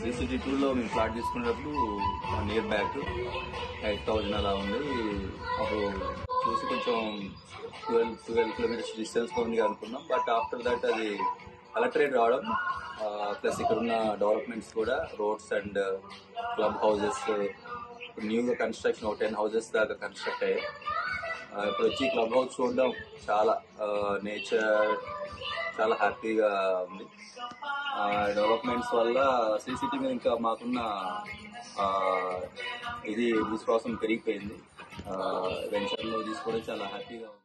సిసిటీ టూలో మేము ప్లాట్ తీసుకునేటప్పుడు one year back eight thousand అలా ఉంది. అప్పుడు చూసి కొంచెం ట్వెల్వ్ ట్వెల్వ్ కిలోమీటర్స్ డిస్టెన్స్లో ఉంది అనుకున్నాం. బట్ ఆఫ్టర్ దట్ అది కలెక్టరేట్ రావడం ప్లస్ ఇక్కడ ఉన్న డెవలప్మెంట్స్ కూడా రోడ్స్ అండ్ క్లబ్ హౌజెస్ న్యూగా కన్స్ట్రక్షన్ ఒక టెన్ హౌజెస్ దాకా కన్స్ట్రక్ట్ అయ్యాయి. ఇప్పుడు వచ్చి క్లబ్ హౌస్ చూడడం చాలా నేచర్ చాలా హ్యాపీగా ఉంది. డెవలప్మెంట్స్ వల్ల సీసీటీవీ మీద ఇంకా మాకున్న ఇది విశ్వాసం పెరిగిపోయింది. వెంచర్లో తీసుకోవడం చాలా హ్యాపీగా ఉంది.